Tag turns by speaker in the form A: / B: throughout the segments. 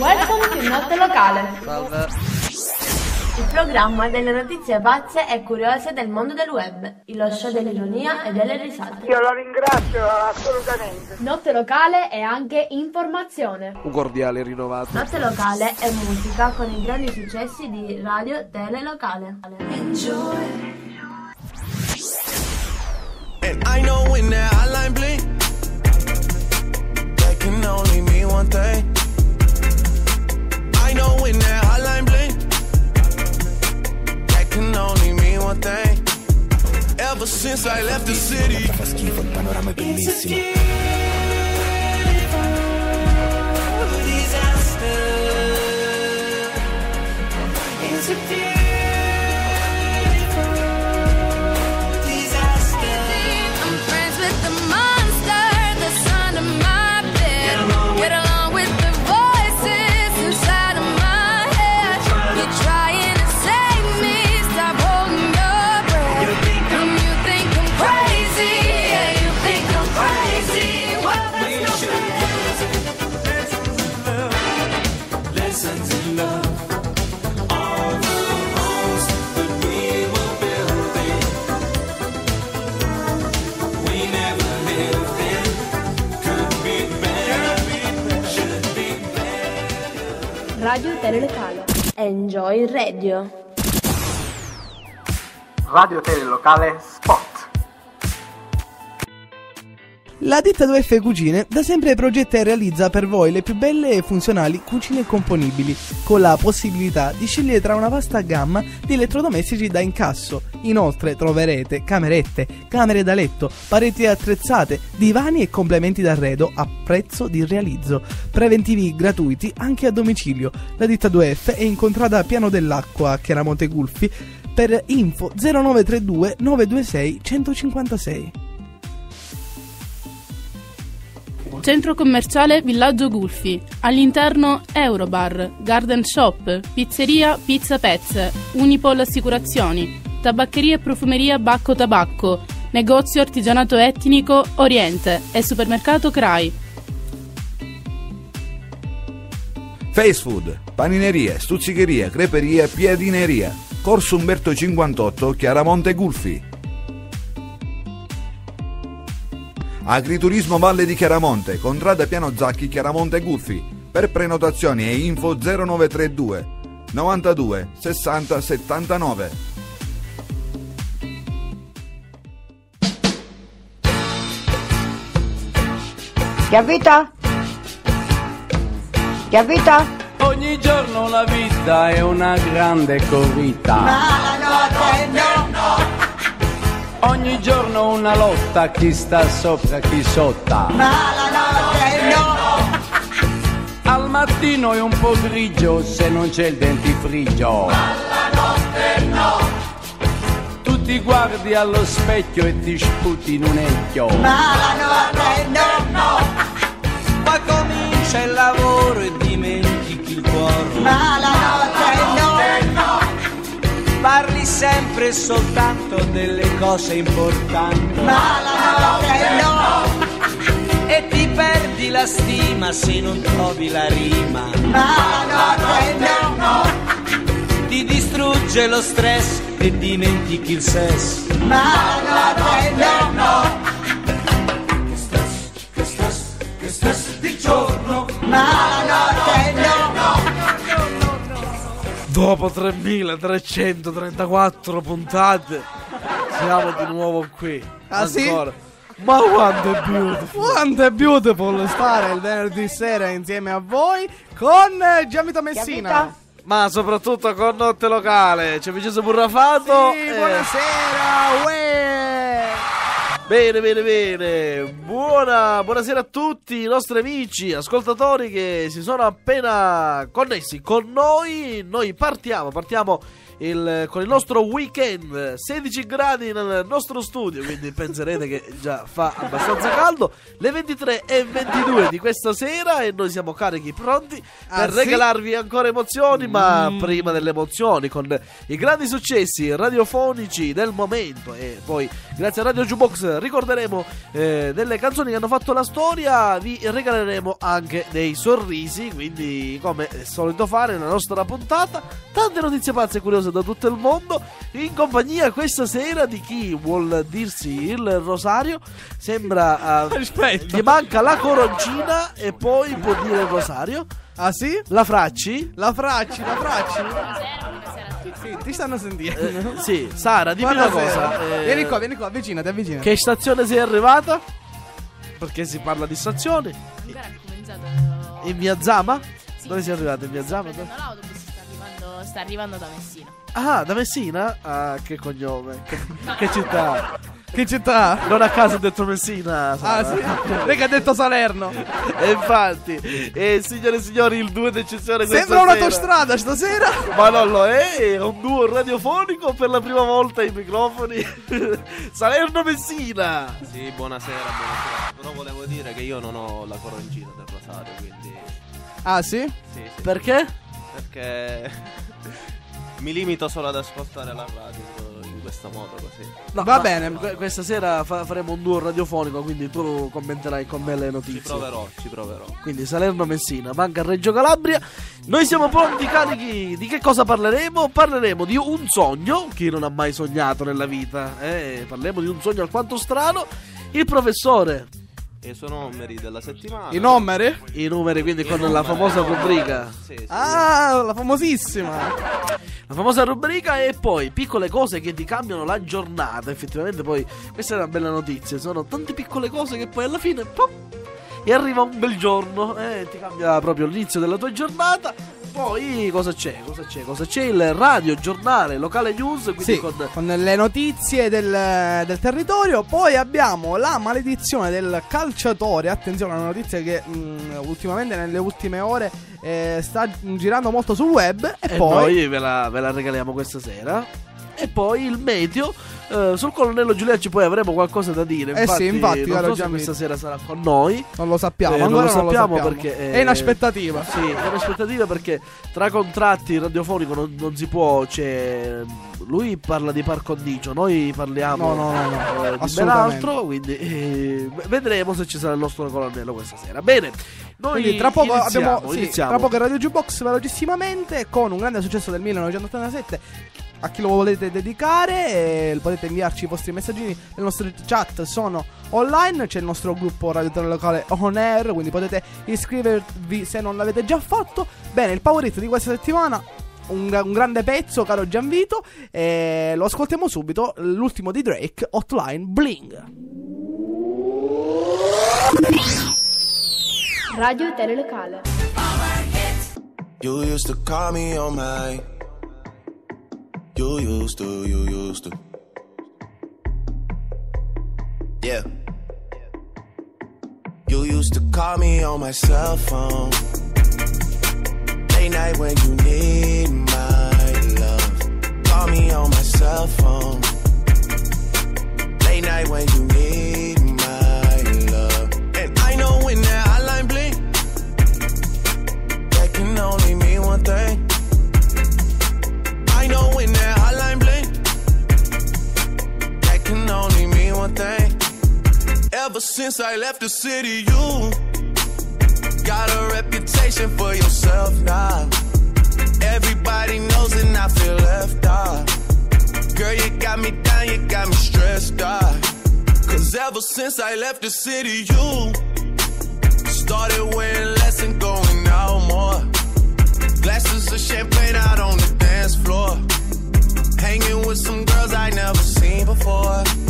A: Welcome to Notte Locale,
B: Salve.
A: il programma delle notizie pazze e curiose del mondo del web, lo show dell'ironia e delle risate.
C: Io lo ringrazio assolutamente.
A: Notte Locale è anche informazione.
B: Un cordiale rinnovato.
A: Notte Locale è musica con i grandi successi di Radio Tele Locale.
D: And I know when that hotline blink,
A: Radio Tele Locale. Enjoy Radio.
C: Radio Tele Locale Spot.
E: La ditta 2F Cucine da sempre progetta e realizza per voi le più belle e funzionali cucine componibili, con la possibilità di scegliere tra una vasta gamma di elettrodomestici da incasso. Inoltre troverete camerette, camere da letto, pareti attrezzate, divani e complementi d'arredo a prezzo di realizzo. Preventivi gratuiti anche a domicilio. La ditta 2F è incontrata a Piano dell'Acqua Chiaramonte Gulfi per info 0932 926 156.
F: Centro commerciale Villaggio Gulfi. All'interno Eurobar, Garden Shop, Pizzeria Pizza Pez, Unipol Assicurazioni, Tabaccheria e Profumeria Bacco Tabacco, Negozio Artigianato Etnico Oriente e Supermercato Crai.
G: Face food, panineria, stuzzicheria, creperia, piadineria. Corso Umberto 58, Chiaramonte Gulfi. Agriturismo Valle di Chiaramonte, contrada Piano Zacchi, Chiaramonte Gulfi. Per prenotazioni e info 0932 92 60 79.
C: Chiavita? Chiavita?
H: Ogni giorno la vita è una grande corrida.
C: la notte no.
H: Ogni giorno una lotta, chi sta sopra, chi sotto.
C: la notte no.
H: Al mattino è un po' grigio se non c'è il dentifricio. La notte no. Tu ti guardi allo specchio e ti sputi in un ecchio.
C: la notte no.
H: Ma comincia il lavoro e dimentichi il cuore.
C: la notte no.
H: Parli sempre e soltanto delle cose importanti.
C: la notte no.
H: E ti perdi la stima se non trovi la rima.
C: la notte no.
H: Ti distrugge lo stress e dimentichi il sesso.
C: la notte no.
B: Dopo 3334 puntate, siamo di nuovo qui.
E: Ah, sì?
B: Ancora. Ma quanto è beautiful!
E: Quanto è beautiful stare il venerdì sera insieme a voi con Gianvito Messina.
C: Chiavita?
B: Ma soprattutto con Notte Locale. C'è Vincenzo Burrafato.
E: Sì,
B: e-
E: buonasera, uè.
B: Bene, bene, bene. Buona, buonasera a tutti i nostri amici, ascoltatori che si sono appena connessi con noi. Noi partiamo, partiamo il- con il nostro weekend. 16 gradi nel nostro studio, quindi penserete che già fa abbastanza caldo. Le 23 e 22 di questa sera e noi siamo carichi pronti
E: Ah,
B: per
E: sì? Mm.
B: regalarvi ancora emozioni, ma prima delle emozioni con i grandi successi radiofonici del momento e poi grazie a Radio Jukebox ricorderemo eh, delle canzoni che hanno fatto la storia, vi regaleremo anche dei sorrisi, quindi come è solito fare nella nostra puntata, tante notizie pazze e curiose da tutto il mondo, in compagnia questa sera di chi vuol dirsi il rosario, sembra eh,
E: Aspetta.
B: gli manca la coroncina e poi può dire il rosario.
E: Ah sì?
B: La Fracci?
E: La Fracci, la Fracci. Sì, ti stanno sentendo.
B: Eh, sì, Sara, dimmi una
E: Buonasera.
B: cosa. eh,
E: Vieni qua, vieni qua, avvicinati, avvicinati.
B: Che stazione sei arrivata? Perché si parla di stazioni.
F: Ancora ha cominciato.
B: In via Zama?
F: Sì,
B: Dove sei arrivata? In via Zama?
F: prendendo l'autobus sta arrivando, sta arrivando da Messina.
B: Ah, da Messina? Ah, che cognome. Che, che città.
E: Che città?
B: Non a caso ho detto Messina.
E: Ah sì? Raga ha detto Salerno.
B: E infatti, e signore e signori, il duo d'eccezione questa
E: Sembra un'autostrada stasera.
B: Ma non lo è, è un duo radiofonico per la prima volta ai microfoni. Salerno Messina.
I: Sì, buonasera, buonasera. Però volevo dire che io non ho la coroncina del rosario, quindi
E: Ah sì?
I: sì, sì,
B: Perché?
I: perché mi limito solo ad ascoltare la radio in questo modo così.
B: No,
E: Va
B: ma
E: bene.
B: que- questa sera fa- faremo un duo radiofonico, quindi tu commenterai con me le
I: Ci
B: notizie.
I: proverò, ci proverò.
B: Quindi Salerno Messina, manca Reggio Calabria. Noi siamo pronti, carichi. Di che cosa parleremo? Parleremo di un sogno. Chi non ha mai sognato nella vita? Eh, parleremo di un sogno alquanto strano. Il professore,
I: E sono numeri della settimana.
E: I numeri?
B: i numeri, quindi con la famosa rubrica.
I: Sì, sì.
E: Ah, la famosissima.
B: La famosa rubrica e poi piccole cose che ti cambiano la giornata. Effettivamente poi questa è una bella notizia. Sono tante piccole cose che poi alla fine pop, e arriva un bel giorno e ti cambia proprio l'inizio della tua giornata. Poi cosa c'è? Cosa c'è? Cosa c'è? Il radio, giornale, locale news, quindi
E: Sì,
B: con
E: con le notizie del, del territorio. Poi abbiamo la maledizione del calciatore. Attenzione, una notizia che mh, ultimamente, nelle ultime ore, eh, sta girando molto sul web. E,
B: e
E: poi.
B: noi ve la, ve la regaliamo questa sera. E poi il meteo. eh, sul colonnello Giuliacci poi avremo qualcosa da dire.
E: Eh sì, infatti,
B: non so se questa sera sarà con noi.
E: Non lo sappiamo,
B: Eh, non lo sappiamo
E: sappiamo
B: perché, eh,
E: È in aspettativa.
B: Sì, è un'aspettativa perché tra contratti radiofonico non, non si può. C'è. Lui parla di par condicio, noi parliamo
E: No, no, no, no,
B: eh, di ben altro. Quindi eh, vedremo se ci sarà il nostro colonnello questa sera. Bene, noi
E: Quindi tra poco
B: iniziamo,
E: abbiamo sì,
B: iniziamo.
E: tra poco Radio Jukebox velocissimamente con un grande successo del 1987 a chi lo volete dedicare eh, potete inviarci i vostri messaggini le nostre chat sono online c'è il nostro gruppo Radio Locale on air quindi potete iscrivervi se non l'avete già fatto. Bene il power hit di questa settimana un, un grande pezzo caro Gianvito e lo ascoltiamo subito l'ultimo di Drake Hotline Bling
A: Radio Telelocale.
D: You used to call me on my. You used to, you used to. Yeah. You used to call me on my cell phone. Late night when you need my love. Call me on my cell phone. Late night when you need since I left the city, you got a reputation for yourself now. Everybody knows and I feel left out. Girl, you got me down, you got me stressed out. Cause ever since I left the city, you Started wearing less and going out more. Glasses of champagne out on the dance floor. Hanging with some girls I never seen before.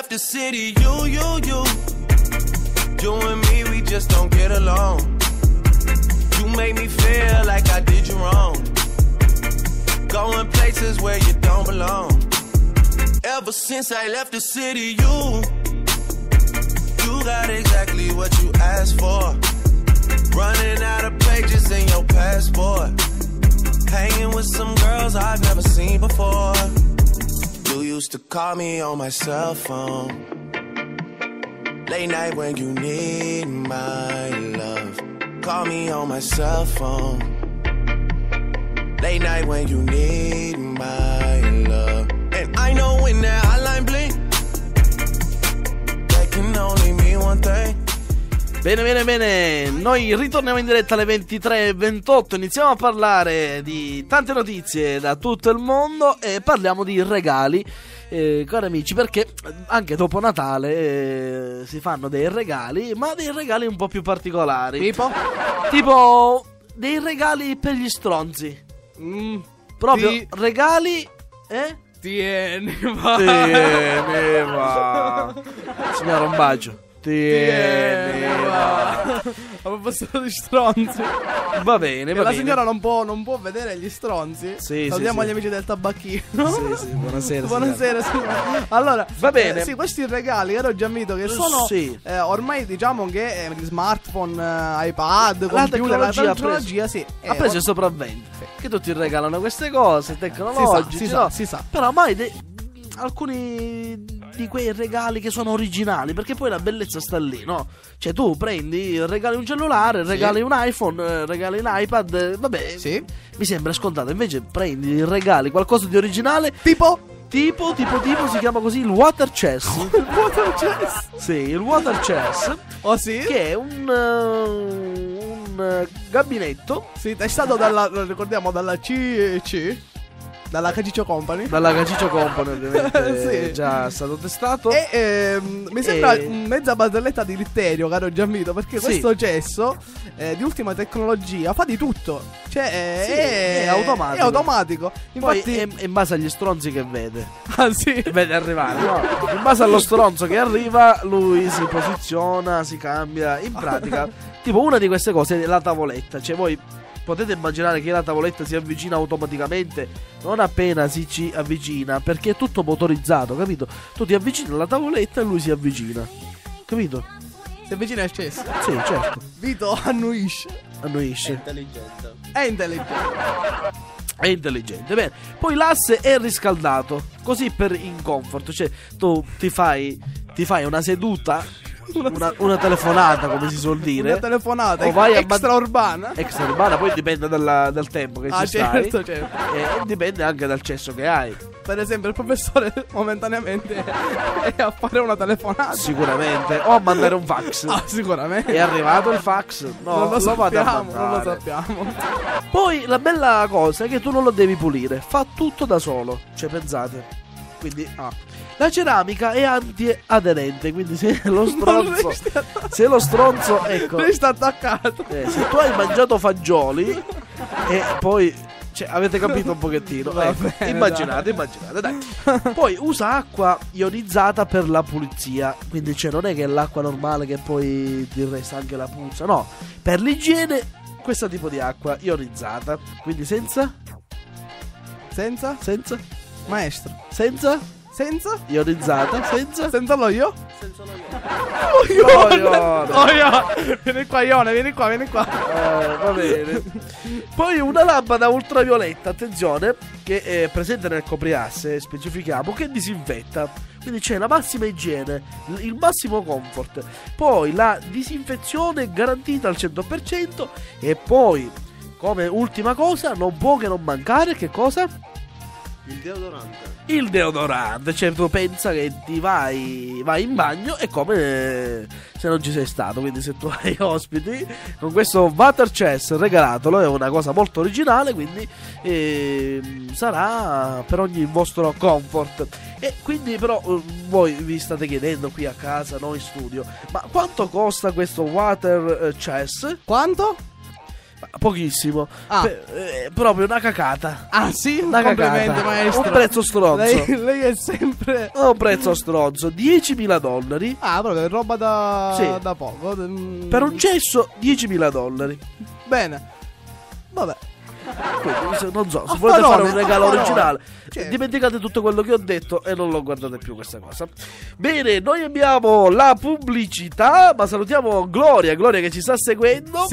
D: left the city, you, you, you. You and me, we just don't get along. You make me feel like I did you wrong. Going places where you don't belong. Ever since I left the city, you. You got exactly what you asked for. Running out of pages in your passport. Hanging with some girls I've never seen before. You used to call me on my cell phone. Late night when you need my love. Call me on my cell phone. Late night when you need my love. And I know when that hotline blink, that can only mean one thing.
B: Bene, bene, bene. Noi ritorniamo in diretta alle 23.28. Iniziamo a parlare di tante notizie da tutto il mondo e parliamo di regali. Eh, cari amici, perché anche dopo Natale eh, si fanno dei regali, ma dei regali un po' più particolari.
E: Tipo?
B: Tipo dei regali per gli stronzi.
E: Mm,
B: Proprio
E: Ti-
B: regali. Eh?
E: tieni, va.
B: Tieni, va. Signora, un bacio. Tieni, va.
E: va. A proposito di stronzi.
B: Va bene, va
E: la
B: bene.
E: signora non può, non può vedere gli stronzi.
B: Sì,
E: Salutiamo
B: sì,
E: gli
B: sì.
E: amici del tabacchino.
B: Sì, sì, buonasera,
E: Buonasera, signora. Allora,
B: Va bene.
E: eh, sì, questi regali, caro Gianvito, che sono
B: Sì.
E: eh, ormai diciamo che eh, gli smartphone, eh, iPad,
B: La
E: computer, la
B: tecnologia ha
E: tecnologia, sì.
B: ha
E: eh,
B: preso il sopravvento. Che tutti regalano queste cose tecnologiche.
E: si sa,
B: no?
E: si sa.
B: Però mai de- alcuni di quei regali che sono originali, perché poi la bellezza sta lì, no? Cioè tu prendi, regali un cellulare, regali un iPhone, eh, regali un iPad, eh, vabbè,
E: Sì.
B: mi sembra scontato. Invece prendi, regali qualcosa di originale,
E: Tipo
B: tipo, tipo, tipo, si chiama così il water chess.
E: il water chess.
B: sì, il water chess,
E: Oh sì?
B: che è un, eh, un eh, gabinetto
E: Sì, testato dalla, lo ricordiamo, dalla CC, dalla Caciccio Company.
B: Dalla Caciccio Company ovviamente
E: Sì.
B: è già stato testato.
E: E ehm, mi sembra
B: E-
E: mezza barzelletta di Litterio, caro Gianvito, perché
B: Sì.
E: questo gesso eh, di ultima tecnologia fa di tutto. Cioè, è,
B: Sì, è automatico.
E: È automatico. Infatti,
B: è, è in base agli stronzi che vede.
E: ah, sì.
B: Vede arrivare, no? In base allo stronzo che arriva, lui si posiziona, si cambia. In pratica, tipo una di queste cose è la tavoletta. Cioè, voi potete immaginare che la tavoletta si avvicina automaticamente non appena si ci avvicina, perché è tutto motorizzato, capito? Tu ti avvicini alla tavoletta e lui si avvicina. Capito?
E: Si avvicina al cesso.
B: Sì, certo.
E: Vito annuisce.
B: Annuisce.
I: Intelligente.
E: È intelligente.
B: È intelligente. Bene. Poi l'asse è riscaldato. Così per in comfort. Cioè, tu ti fai. Ti fai una seduta. Una, una telefonata, come si suol dire.
E: Una telefonata
B: O vai a
E: extra
B: man-
E: urbana.
B: Extra urbana, poi dipende dalla- dal tempo che
E: Ah,
B: ci stai.
E: certo, certo.
B: E, dipende anche dal cesso che hai.
E: Per esempio, il professore momentaneamente è a fare una telefonata.
B: Sicuramente. O a mandare un fax.
E: Ah, sicuramente.
B: È arrivato il fax? No,
E: non lo, sappiamo, non lo sappiamo.
B: Poi la bella cosa è che tu non lo devi pulire, fa tutto da solo. Cioè, pensate. Quindi, ah. La ceramica è antiaderente, quindi se lo stronzo. se lo stronzo, ecco.
E: Resta attaccato.
B: eh, se tu hai mangiato fagioli e poi. Cioè, avete capito un pochettino? Ecco,
E: bene,
B: immaginate, immaginate, dai. Poi usa acqua ionizzata per la pulizia. Quindi, cioè, non è che è l'acqua normale che poi ti resta anche la puzza. No, per l'igiene, questo tipo di acqua ionizzata. Quindi, senza,
E: Senza?
B: senza,
E: Maestro.
B: senza,
E: Senza?
B: ionizzata, senza.
E: Senza lo io?
B: Ione.
E: Oh, io. Vieni qua, Ione, vieni qua, vieni qua.
B: Eh, va bene. Poi una lampada ultravioletta, attenzione, che è presente nel copriasse, specifichiamo, che disinfetta. Quindi c'è la massima igiene, il massimo comfort. Poi la disinfezione garantita al 100% e poi come ultima cosa non può che non mancare che cosa?
I: Il deodorante.
B: Il deodorante, cioè tu pensa che ti vai, vai in bagno è come eh, se non ci sei stato, quindi se tu hai ospiti con questo water chess regalatelo, è una cosa molto originale, quindi ehm, sarà per ogni vostro comfort. E quindi però eh, voi vi state chiedendo qui a casa, noi in studio, ma quanto costa questo water eh, chess?
E: Quanto?
B: Pochissimo.
E: Ah.
B: Pe- eh, proprio una cacata.
E: Ah sì?
B: Una cacata.
E: maestro.
B: Un prezzo stronzo.
E: Lei, lei è sempre...
B: Un prezzo stronzo. 10.000 dollari.
E: Ah, proprio roba da,
B: Sì.
E: da poco. Mm,
B: Per un cesso 10.000 dollari.
E: Bene. Vabbè.
B: Quindi, non so, se
E: Affarone,
B: volete fare un regalo originale,
E: Certo.
B: dimenticate tutto quello che ho detto e non lo guardate più questa cosa. Bene, noi abbiamo la pubblicità, ma salutiamo Gloria, Gloria che ci sta seguendo.